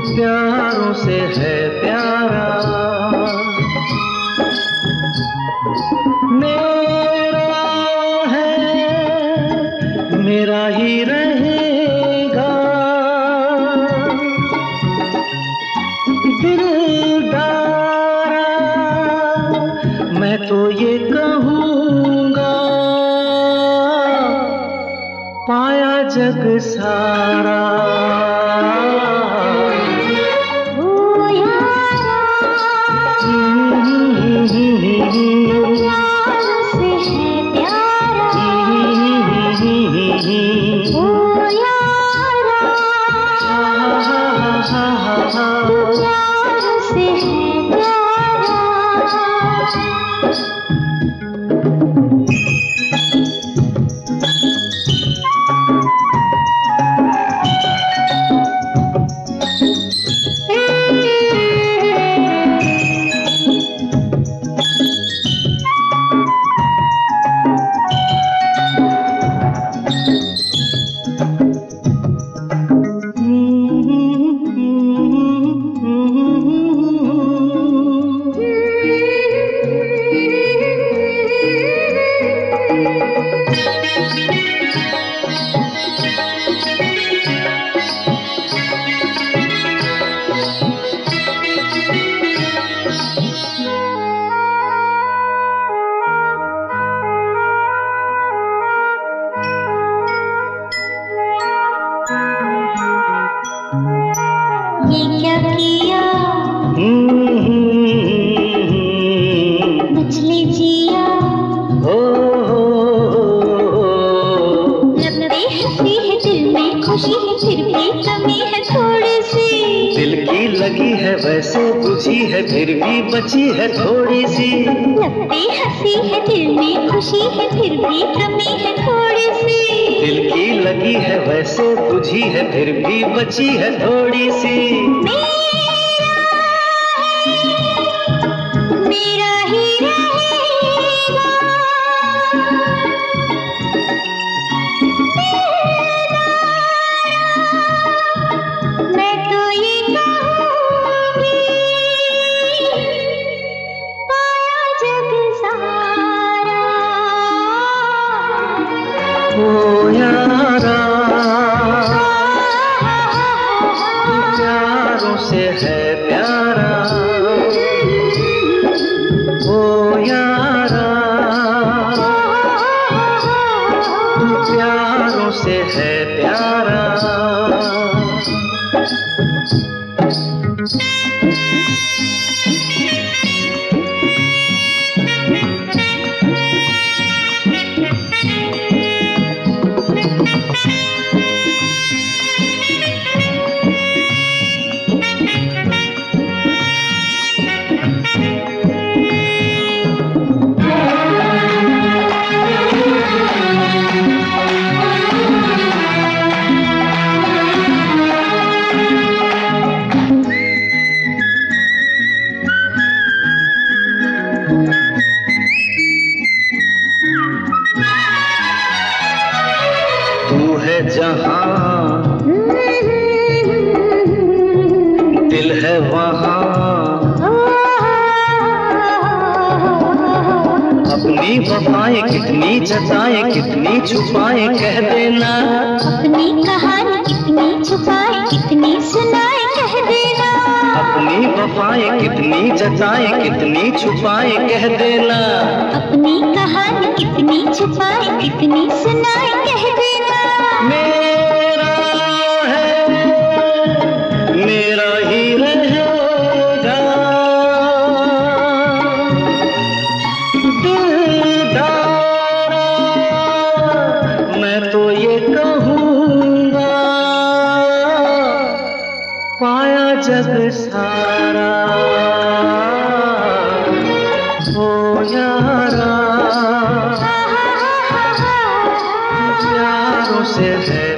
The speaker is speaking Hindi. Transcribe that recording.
प्यारों से है प्यारा। मेरा है, मेरा ही रहेगा। दिलदारा मैं तो ये कहूँगा, पाया जग सारा। फिर भी कमी है थोड़ी सी दिल की लगी है वैसे बुझी है फिर भी बची है थोड़ी सी लगती हँसी है दिल में खुशी है फिर भी कमी है थोड़ी सी दिल की लगी है वैसे बुझी है फिर भी बची है थोड़ी सी यारा प्यारों से है प्यारा। ओ यारा प्यारों से है दिल है वहाँ। अपनी वफाएँ कितनी जताएँ कितनी छुपाएँ कह देना। अपनी कहानी कितनी छुपाए कितनी सुनाए कह देना। अपनी वफाएँ कितनी जताएँ कितनी छुपाएँ कह देना। अपनी कहानी छुपाए कितनी सुनाए कह देना। जग सारा हो यारा प्यारों से है